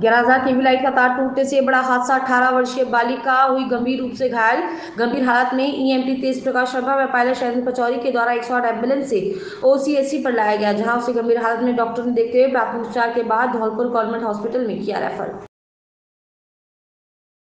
ग्यारह हज़ार लाइट का तार टूटने से बड़ा हादसा, अठारह वर्षीय बालिका हुई गंभीर रूप से घायल। गंभीर हालत में ईएमटी तेज प्रकाश शर्मा व पायलट शैलेंद्र पचौरी के द्वारा एक सौ आठ एंबुलेंस से ओसीएससी पर लाया गया, जहाँ उसे गंभीर हालत में डॉक्टर ने देखते हुए प्राथमिक उपचार के बाद धौलपुर गवर्नमेंट हॉस्पिटल में किया रेफर।